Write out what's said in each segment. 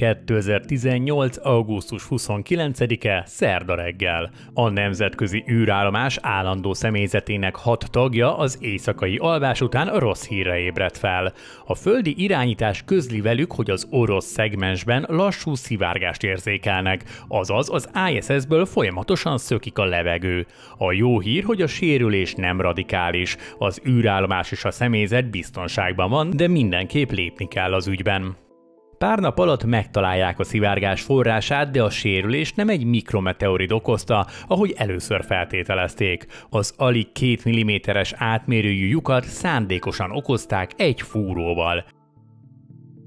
2018. augusztus 29-e, szerda reggel. A Nemzetközi űrállomás állandó személyzetének hat tagja az éjszakai alvás után rossz hírre ébredt fel. A földi irányítás közli velük, hogy az orosz szegmensben lassú szivárgást érzékelnek, azaz az ISS-ből folyamatosan szökik a levegő. A jó hír, hogy a sérülés nem radikális, az űrállomás és a személyzet biztonságban van, de mindenképp lépni kell az ügyben. Pár nap alatt megtalálják a szivárgás forrását, de a sérülés nem egy mikrometeorid okozta, ahogy először feltételezték. Az alig két milliméteres átmérőjű lyukat szándékosan okozták egy fúróval.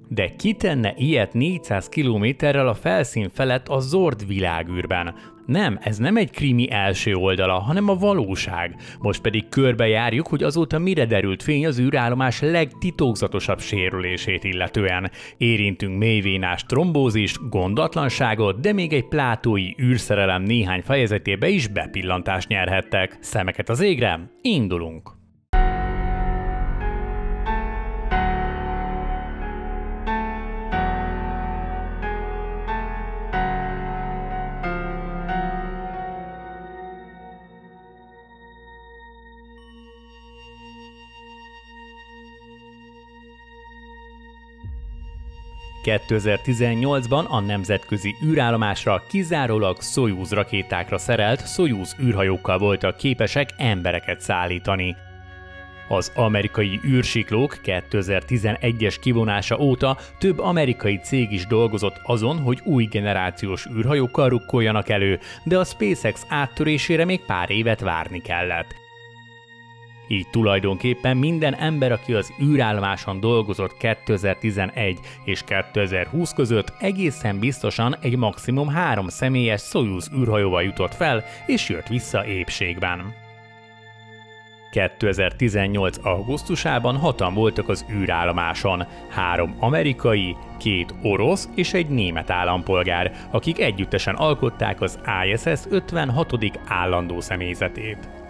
De ki tenne ilyet 400 kilométerrel a felszín felett a Zord világűrben? Nem, ez nem egy krimi első oldala, hanem a valóság. Most pedig körbejárjuk, hogy azóta mire derült fény az űrállomás legtitokzatosabb sérülését illetően. Érintünk mélyvénás trombózist, gondatlanságot, de még egy plátói űrszerelem néhány fejezetébe is bepillantást nyerhettek. Szemeket az égre, indulunk! 2018-ban a nemzetközi űrállomásra kizárólag Soyuz rakétákra szerelt Soyuz űrhajókkal voltak képesek embereket szállítani. Az amerikai űrsiklók 2011-es kivonása óta több amerikai cég is dolgozott azon, hogy új generációs űrhajókkal rukkoljanak elő, de a SpaceX áttörésére még pár évet várni kellett. Így tulajdonképpen minden ember, aki az űrállomáson dolgozott 2011 és 2020 között egészen biztosan egy maximum három személyes Soyuz űrhajóval jutott fel és jött vissza épségben. 2018. augusztusában hatan voltak az űrállomáson, három amerikai, két orosz és egy német állampolgár, akik együttesen alkották az ISS 56. állandó személyzetét.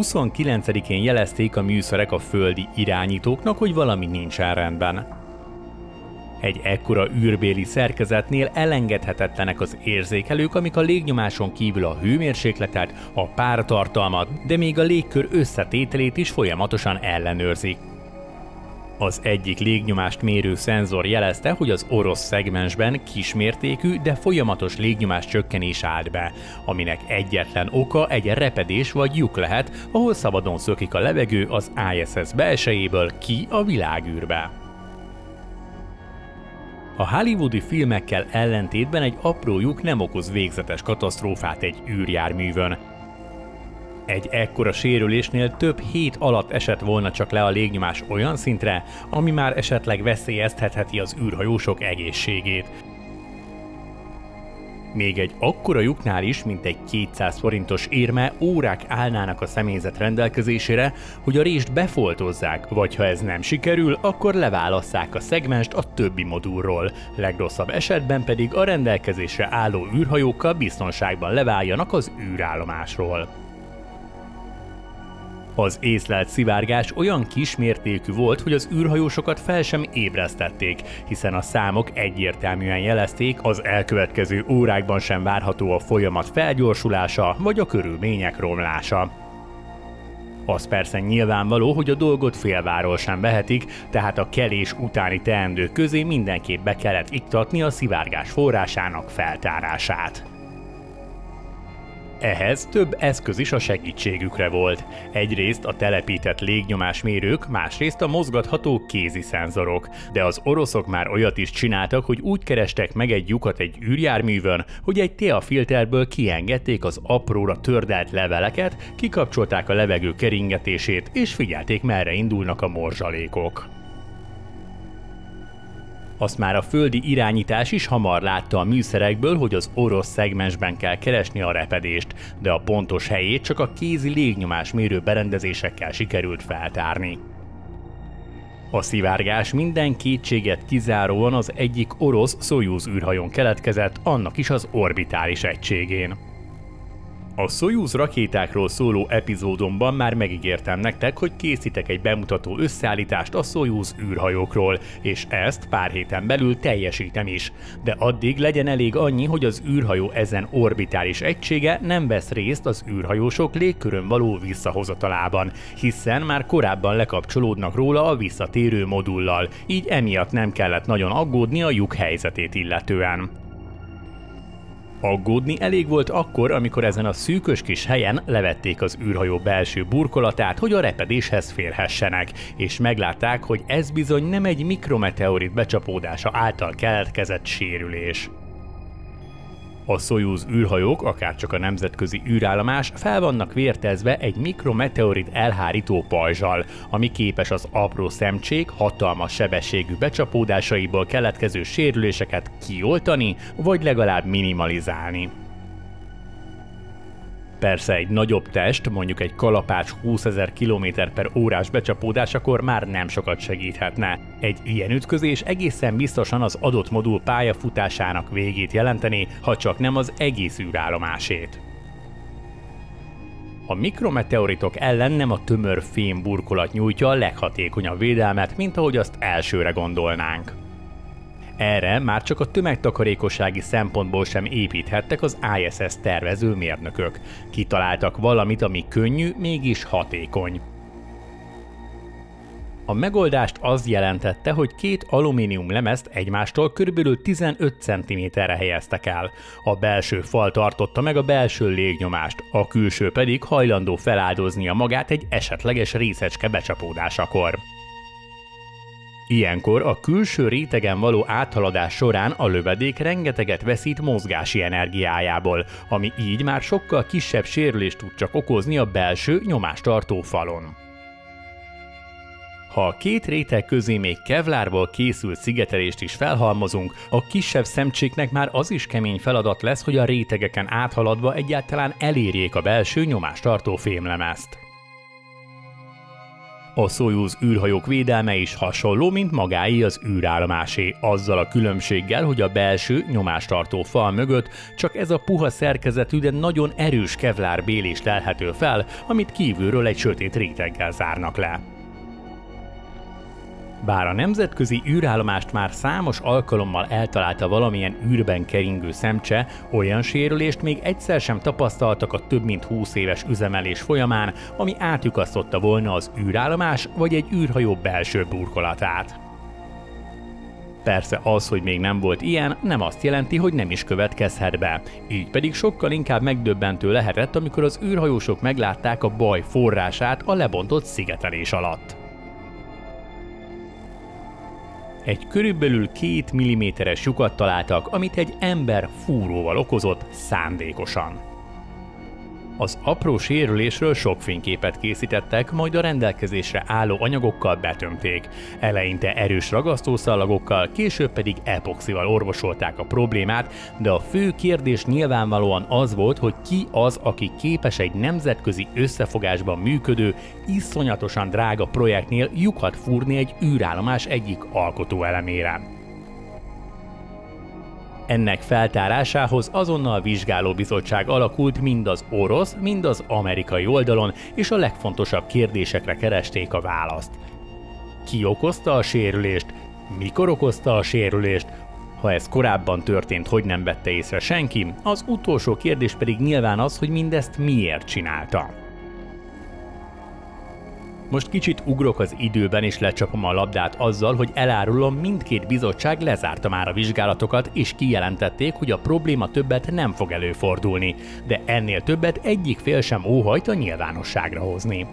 29-én jelezték a műszerek a földi irányítóknak, hogy valami nincsen rendben. Egy ekkora űrbéli szerkezetnél elengedhetetlenek az érzékelők, amik a légnyomáson kívül a hőmérsékletet, a pártartalmat, de még a légkör összetételét is folyamatosan ellenőrzik. Az egyik légnyomást mérő szenzor jelezte, hogy az orosz szegmensben kismértékű, de folyamatos légnyomás csökkenés állt be, aminek egyetlen oka egy repedés vagy lyuk lehet, ahol szabadon szökik a levegő az ISS belsejéből ki a világűrbe. A hollywoodi filmekkel ellentétben egy apró lyuk nem okoz végzetes katasztrófát egy űrjárművön, egy ekkora sérülésnél több hét alatt esett volna csak le a légnyomás olyan szintre, ami már esetleg veszélyeztetheti az űrhajósok egészségét. Még egy akkora lyuknál is, mint egy 200 forintos érme, órák állnának a személyzet rendelkezésére, hogy a rést befoltozzák, vagy ha ez nem sikerül, akkor leválasszák a szegmest a többi modulról. Legrosszabb esetben pedig a rendelkezésre álló űrhajókkal biztonságban leváljanak az űrállomásról. Az észlelt szivárgás olyan kismértékű volt, hogy az űrhajósokat fel sem ébresztették, hiszen a számok egyértelműen jelezték, az elkövetkező órákban sem várható a folyamat felgyorsulása vagy a körülmények romlása. Az persze nyilvánvaló, hogy a dolgot félváról sem vehetik, tehát a kelés utáni teendők közé mindenképp be kellett iktatni a szivárgás forrásának feltárását. Ehhez több eszköz is a segítségükre volt. Egyrészt a telepített légnyomásmérők, másrészt a mozgatható kézi szenzorok. De az oroszok már olyat is csináltak, hogy úgy kerestek meg egy lyukat egy űrjárművön, hogy egy TEA filterből kiengedték az apróra tördelt leveleket, kikapcsolták a levegő keringetését, és figyelték merre indulnak a morzsalékok. Azt már a földi irányítás is hamar látta a műszerekből, hogy az orosz szegmensben kell keresni a repedést, de a pontos helyét csak a kézi légnyomás mérő berendezésekkel sikerült feltárni. A szivárgás minden kétséget kizáróan az egyik orosz Soyuz űrhajón keletkezett, annak is az orbitális egységén. A Soyuz rakétákról szóló epizódomban már megígértem nektek, hogy készítek egy bemutató összeállítást a Soyuz űrhajókról, és ezt pár héten belül teljesítem is. De addig legyen elég annyi, hogy az űrhajó ezen orbitális egysége nem vesz részt az űrhajósok légkörön való visszahozatalában, hiszen már korábban lekapcsolódnak róla a visszatérő modullal, így emiatt nem kellett nagyon aggódni a lyuk helyzetét illetően. Aggódni elég volt akkor, amikor ezen a szűkös kis helyen levették az űrhajó belső burkolatát, hogy a repedéshez férhessenek, és meglátták, hogy ez bizony nem egy mikrometeorit becsapódása által keletkezett sérülés. A Soyuz űrhajók, akárcsak a nemzetközi űrállomás fel vannak vértezve egy mikrometeorit elhárító pajzsal, ami képes az apró szemcsék hatalmas sebességű becsapódásaiból keletkező sérüléseket kioltani, vagy legalább minimalizálni. Persze egy nagyobb test, mondjuk egy kalapács 20 ezer km per órás becsapódásakor már nem sokat segíthetne. Egy ilyen ütközés egészen biztosan az adott modul pályafutásának végét jelenteni, ha csak nem az egész űrállomásét. A mikrometeoritok ellen nem a tömör fém burkolat nyújtja a leghatékonyabb védelmet, mint ahogy azt elsőre gondolnánk. Erre már csak a tömegtakarékossági szempontból sem építhettek az ISS tervező mérnökök. Kitaláltak valamit, ami könnyű, mégis hatékony. A megoldást az jelentette, hogy két alumínium lemezt egymástól kb. 15 cm-re helyeztek el. A belső fal tartotta meg a belső légnyomást, a külső pedig hajlandó feláldoznia magát egy esetleges részecske becsapódásakor. Ilyenkor a külső rétegen való áthaladás során a lövedék rengeteget veszít mozgási energiájából, ami így már sokkal kisebb sérülést tud csak okozni a belső nyomástartó falon. Ha a két réteg közé még kevlárból készült szigetelést is felhalmozunk, a kisebb szemcséknek már az is kemény feladat lesz, hogy a rétegeken áthaladva egyáltalán elérjék a belső nyomástartó fémlemezt. A Soyuz űrhajók védelme is hasonló, mint magáé az űrállomásé, azzal a különbséggel, hogy a belső nyomástartó fal mögött csak ez a puha szerkezetű, de nagyon erős kevlár bélés lelhető fel, amit kívülről egy sötét réteggel zárnak le. Bár a nemzetközi űrállomást már számos alkalommal eltalálta valamilyen űrben keringő szemcse, olyan sérülést még egyszer sem tapasztaltak a több mint 20 éves üzemelés folyamán, ami átjukasztotta volna az űrállomás vagy egy űrhajó belső burkolatát. Persze az, hogy még nem volt ilyen, nem azt jelenti, hogy nem is következhet be. Így pedig sokkal inkább megdöbbentő lehetett, amikor az űrhajósok meglátták a baj forrását a lebontott szigetelés alatt. Egy körülbelül 2 mm-es lyukat találtak, amit egy ember fúróval okozott szándékosan. Az apró sérülésről sok fényképet készítettek, majd a rendelkezésre álló anyagokkal betömték. Eleinte erős ragasztószalagokkal, később pedig epoxival orvosolták a problémát, de a fő kérdés nyilvánvalóan az volt, hogy ki az, aki képes egy nemzetközi összefogásban működő, iszonyatosan drága projektnél lyukat fúrni egy űrállomás egyik alkotóelemére. Ennek feltárásához azonnal vizsgálóbizottság alakult mind az orosz, mind az amerikai oldalon, és a legfontosabb kérdésekre keresték a választ. Ki okozta a sérülést? Mikor okozta a sérülést? Ha ez korábban történt, hogy nem vette észre senki, az utolsó kérdés pedig nyilván az, hogy mindezt miért csinálta. Most kicsit ugrok az időben és lecsapom a labdát azzal, hogy elárulom, mindkét bizottság lezárta már a vizsgálatokat, és kijelentették, hogy a probléma többet nem fog előfordulni, de ennél többet egyik fél sem óhajt a nyilvánosságra hozni.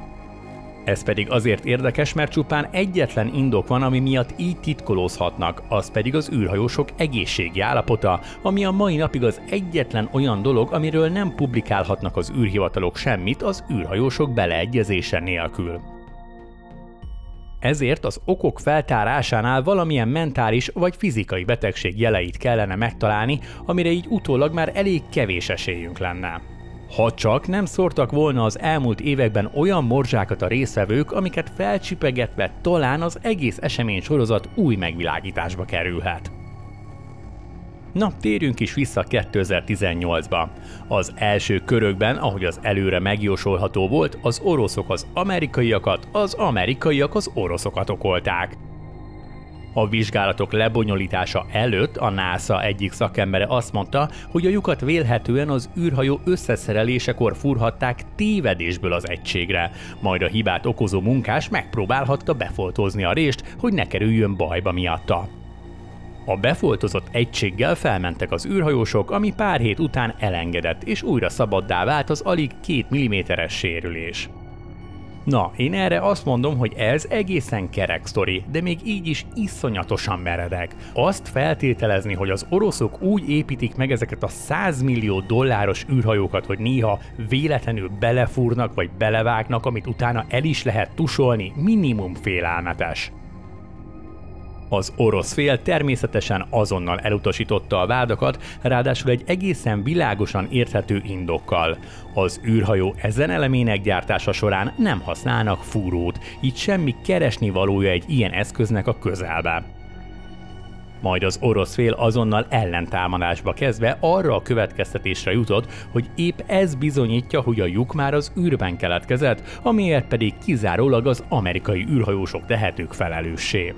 Ez pedig azért érdekes, mert csupán egyetlen indok van, ami miatt így titkolózhatnak, az pedig az űrhajósok egészségi állapota, ami a mai napig az egyetlen olyan dolog, amiről nem publikálhatnak az űrhivatalok semmit az űrhajósok beleegyezése nélkül. Ezért az okok feltárásánál valamilyen mentális vagy fizikai betegség jeleit kellene megtalálni, amire így utólag már elég kevés esélyünk lenne. Ha csak nem szórtak volna az elmúlt években olyan morzsákat a részvevők, amiket felcsipegetve talán az egész esemény sorozat új megvilágításba kerülhet. Na, térjünk is vissza 2018-ba. Az első körökben, ahogy az előre megjósolható volt, az oroszok az amerikaiakat, az amerikaiak az oroszokat okolták. A vizsgálatok lebonyolítása előtt a NASA egyik szakembere azt mondta, hogy a lyukat vélhetően az űrhajó összeszerelésekor furhatták tévedésből az egységre, majd a hibát okozó munkás megpróbálhatta befoltozni a rést, hogy ne kerüljön bajba miatta. A befoltozott egységgel felmentek az űrhajósok, ami pár hét után elengedett, és újra szabaddá vált az alig 2 mm-es sérülés. Na, én erre azt mondom, hogy ez egészen kerek sztori, de még így is iszonyatosan meredek. Azt feltételezni, hogy az oroszok úgy építik meg ezeket a 100 millió dolláros űrhajókat, hogy néha véletlenül belefúrnak vagy belevágnak, amit utána el is lehet tusolni, minimum félelmetes. Az orosz fél természetesen azonnal elutasította a vádakat, ráadásul egy egészen világosan érthető indokkal. Az űrhajó ezen elemének gyártása során nem használnak fúrót, így semmi keresni valója egy ilyen eszköznek a közelbe majd az orosz fél azonnal ellentámadásba kezdve arra a következtetésre jutott, hogy épp ez bizonyítja, hogy a lyuk már az űrben keletkezett, amiért pedig kizárólag az amerikai űrhajósok tehetők felelőssé.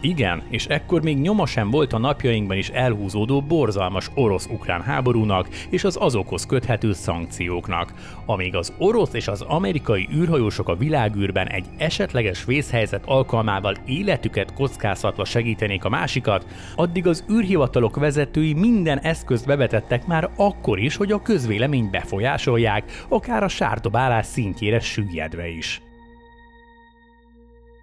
Igen, és ekkor még nyoma sem volt a napjainkban is elhúzódó borzalmas orosz-ukrán háborúnak és az azokhoz köthető szankcióknak. Amíg az orosz és az amerikai űrhajósok a világűrben egy esetleges vészhelyzet alkalmával életüket kockáztatva segítenék a másikat, addig az űrhivatalok vezetői minden eszközt bevetettek már akkor is, hogy a közvélemény befolyásolják, akár a sárdobálás szintjére süllyedve is.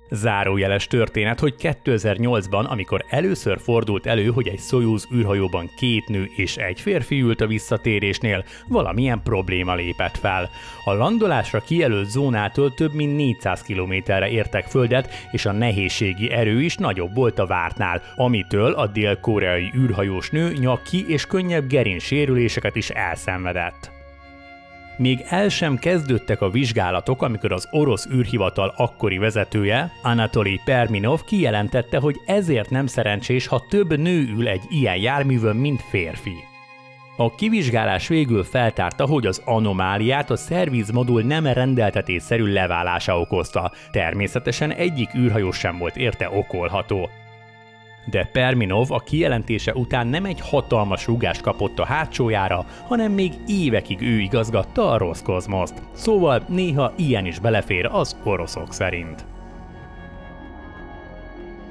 Zárójeles történet, hogy 2008-ban, amikor először fordult elő, hogy egy Soyuz űrhajóban két nő és egy férfi ült a visszatérésnél, valamilyen probléma lépett fel. A landolásra kijelölt zónától több mint 400 kilométerre értek földet, és a nehézségi erő is nagyobb volt a vártnál, amitől a dél-koreai űrhajós nő nyaki és könnyebb gerincsérüléseket is elszenvedett. Még el sem kezdődtek a vizsgálatok, amikor az orosz űrhivatal akkori vezetője, Anatoly Perminov kijelentette, hogy ezért nem szerencsés, ha több nő ül egy ilyen járművön, mint férfi. A kivizsgálás végül feltárta, hogy az anomáliát a szervizmodul nem rendeltetésszerű leválása okozta. Természetesen egyik űrhajó sem volt érte okolható. De Perminov a kijelentése után nem egy hatalmas rúgást kapott a hátsójára, hanem még évekig ő igazgatta a Roszkozmoszt. Szóval néha ilyen is belefér az oroszok szerint.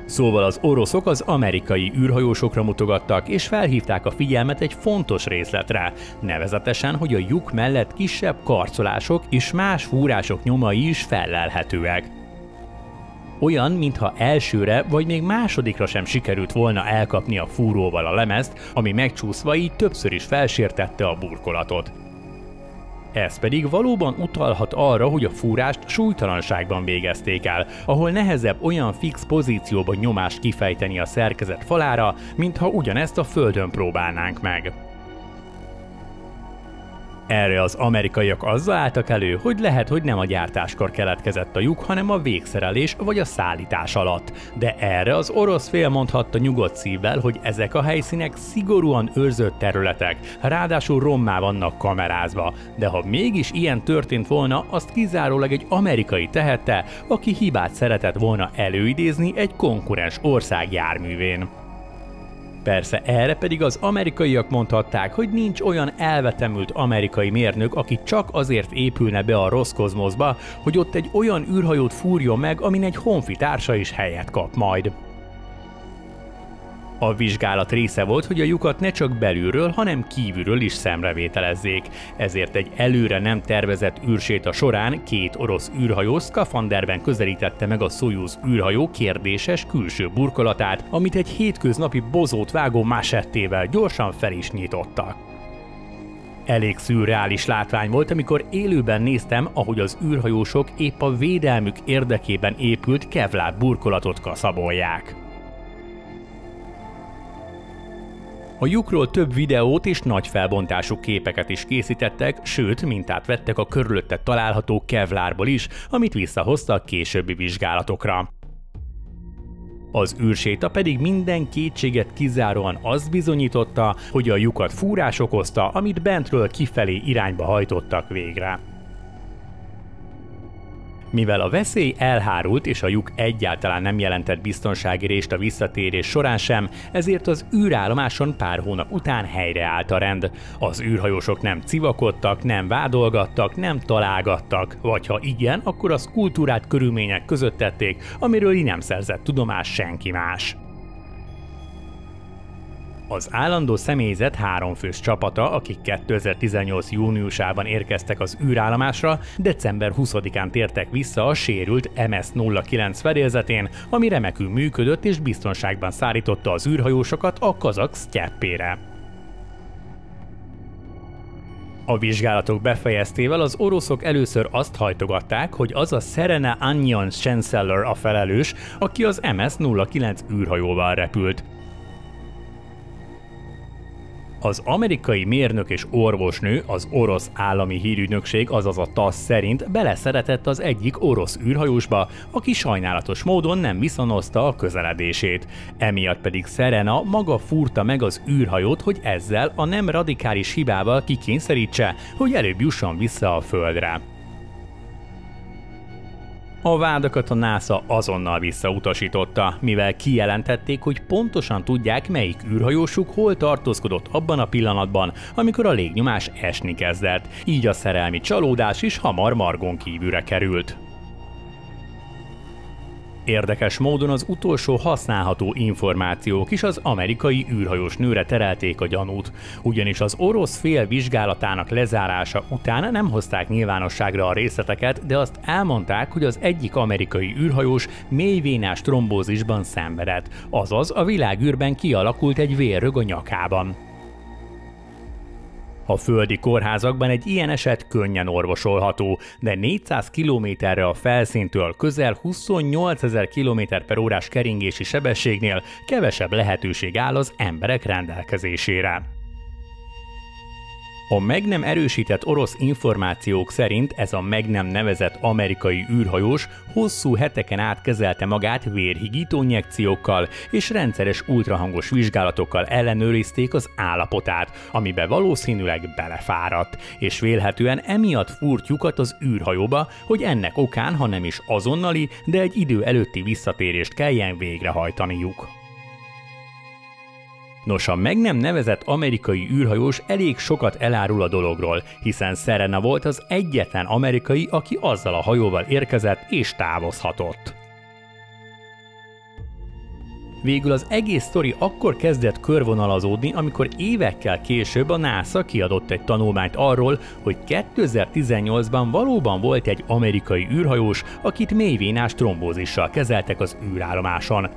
Szóval az oroszok az amerikai űrhajósokra mutogattak, és felhívták a figyelmet egy fontos részletre, nevezetesen, hogy a lyuk mellett kisebb karcolások és más fúrások nyomai is fellelhetőek. Olyan, mintha elsőre vagy még másodikra sem sikerült volna elkapni a fúróval a lemezt, ami megcsúszva így többször is felsértette a burkolatot. Ez pedig valóban utalhat arra, hogy a fúrást súlytalanságban végezték el, ahol nehezebb olyan fix pozícióban nyomást kifejteni a szerkezet falára, mintha ugyanezt a földön próbálnánk meg. Erre az amerikaiak azzal álltak elő, hogy lehet, hogy nem a gyártáskor keletkezett a lyuk, hanem a végszerelés vagy a szállítás alatt. De erre az orosz fél mondhatta nyugodt szívvel, hogy ezek a helyszínek szigorúan őrzött területek, ráadásul rommá vannak kamerázva. De ha mégis ilyen történt volna, azt kizárólag egy amerikai tehette, aki hibát szeretett volna előidézni egy konkurens ország járművén. Persze erre pedig az amerikaiak mondhatták, hogy nincs olyan elvetemült amerikai mérnök, aki csak azért épülne be a Roszkozmoszba, hogy ott egy olyan űrhajót fúrjon meg, amin egy honfitársa is helyet kap majd. A vizsgálat része volt, hogy a lyukat ne csak belülről, hanem kívülről is szemrevételezzék. Ezért egy előre nem tervezett űrséta során két orosz űrhajó szkafanderben közelítette meg a Soyuz űrhajó kérdéses külső burkolatát, amit egy hétköznapi bozót vágó másettével gyorsan fel is nyitottak. Elég szürreális látvány volt, amikor élőben néztem, ahogy az űrhajósok épp a védelmük érdekében épült kevlár burkolatot kaszabolják. A lyukról több videót és nagy felbontású képeket is készítettek, sőt, mintát vettek a körülötte található kevlárból is, amit visszahoztak későbbi vizsgálatokra. Az űrséta pedig minden kétséget kizáróan azt bizonyította, hogy a lyukat fúrás okozta, amit bentről kifelé irányba hajtottak végre. Mivel a veszély elhárult és a lyuk egyáltalán nem jelentett biztonsági rést a visszatérés során sem, ezért az űrállomáson pár hónap után helyreállt a rend. Az űrhajósok nem civakodtak, nem vádolgattak, nem találgattak, vagy ha igen, akkor az kultúrát körülmények között tették, amiről így nem szerzett tudomás senki más. Az állandó személyzet háromfős csapata, akik 2018. júniusában érkeztek az űrállomásra, december 20-án tértek vissza a sérült MS-09 fedélzetén, ami remekül működött és biztonságban szállította az űrhajósokat a kazak sztyeppére. A vizsgálatok befejeztével az oroszok először azt hajtogatták, hogy az a Serena Anion Chancellor a felelős, aki az MS-09 űrhajóval repült. Az amerikai mérnök és orvosnő az orosz állami hírügynökség, azaz a TASZ szerint beleszeretett az egyik orosz űrhajósba, aki sajnálatos módon nem viszonozta a közeledését. Emiatt pedig Serena maga fúrta meg az űrhajót, hogy ezzel a nem radikális hibával kikényszerítse, hogy előbb jusson vissza a földre. A vádakat a NASA azonnal visszautasította, mivel kijelentették, hogy pontosan tudják, melyik űrhajósuk hol tartózkodott abban a pillanatban, amikor a légnyomás esni kezdett, így a szerelmi csalódás is hamar margon kívülre került. Érdekes módon az utolsó használható információk is az amerikai űrhajós nőre terelték a gyanút, ugyanis az orosz fél vizsgálatának lezárása után nem hozták nyilvánosságra a részleteket, de azt elmondták, hogy az egyik amerikai űrhajós mélyvénás trombózisban szenvedett, azaz a világűrben kialakult egy vérrög a nyakában. A földi kórházakban egy ilyen eset könnyen orvosolható, de 400 kilométerre a felszíntől közel 28 ezer km per órás keringési sebességnél kevesebb lehetőség áll az emberek rendelkezésére. A meg nem erősített orosz információk szerint ez a meg nem nevezett amerikai űrhajós hosszú heteken át kezelte magát vérhigító injekciókkal és rendszeres ultrahangos vizsgálatokkal ellenőrizték az állapotát, amibe valószínűleg belefáradt, és vélhetően emiatt fúrt lyukat az űrhajóba, hogy ennek okán, ha nem is azonnali, de egy idő előtti visszatérést kelljen végrehajtaniuk. Nos, a meg nem nevezett amerikai űrhajós elég sokat elárul a dologról, hiszen Serena volt az egyetlen amerikai, aki azzal a hajóval érkezett és távozhatott. Végül az egész sztori akkor kezdett körvonalazódni, amikor évekkel később a NASA kiadott egy tanulmányt arról, hogy 2018-ban valóban volt egy amerikai űrhajós, akit mélyvénás trombózissal kezeltek az űrállomáson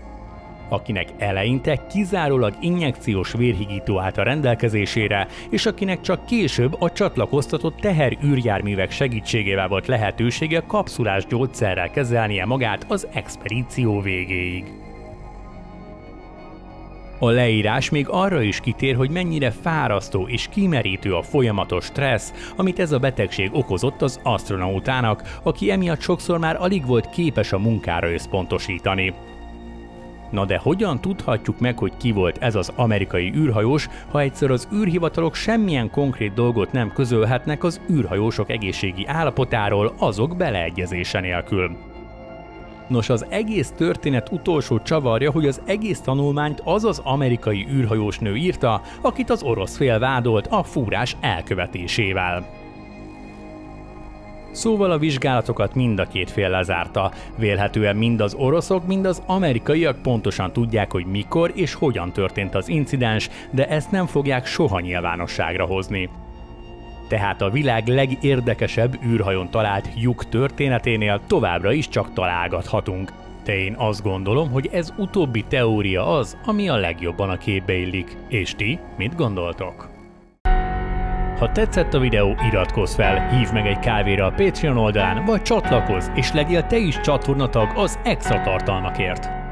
akinek eleinte kizárólag injekciós vérhigító állt a rendelkezésére, és akinek csak később a csatlakoztatott teherűrjárművek segítségével volt lehetősége kapszulás gyógyszerrel kezelnie magát az expedíció végéig. A leírás még arra is kitér, hogy mennyire fárasztó és kimerítő a folyamatos stressz, amit ez a betegség okozott az astronautának, aki emiatt sokszor már alig volt képes a munkára összpontosítani. Na de hogyan tudhatjuk meg, hogy ki volt ez az amerikai űrhajós, ha egyszer az űrhivatalok semmilyen konkrét dolgot nem közölhetnek az űrhajósok egészségi állapotáról azok beleegyezése nélkül? Nos, az egész történet utolsó csavarja, hogy az egész tanulmányt az az amerikai űrhajós nő írta, akit az orosz fél vádolt a fúrás elkövetésével. Szóval a vizsgálatokat mind a két fél lezárta. Vélhetően mind az oroszok, mind az amerikaiak pontosan tudják, hogy mikor és hogyan történt az incidens, de ezt nem fogják soha nyilvánosságra hozni. Tehát a világ legérdekesebb űrhajón talált lyuk történeténél továbbra is csak találgathatunk. De én azt gondolom, hogy ez utóbbi teória az, ami a legjobban a képbe illik. És ti mit gondoltok? Ha tetszett a videó, iratkozz fel, hívd meg egy kávéra a Patreon oldalán, vagy csatlakozz, és legyél te is csatornatag az extra tartalmakért.